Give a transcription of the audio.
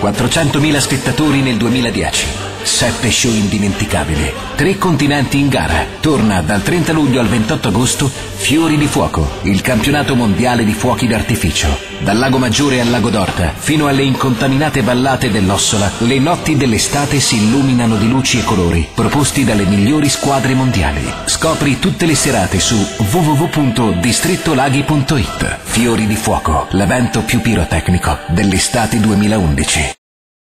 400.000 spettatori nel 2010. 7 show indimenticabili. Tre continenti in gara. Torna dal 30 luglio al 28 agosto Fiori di Fuoco, il campionato mondiale di fuochi d'artificio. Dal Lago Maggiore al Lago d'Orta, fino alle incontaminate vallate dell'Ossola, le notti dell'estate si illuminano di luci e colori, proposti dalle migliori squadre mondiali. Scopri tutte le serate su www.distrittolaghi.it. Fiori di Fuoco, l'evento più pirotecnico dell'estate 2011.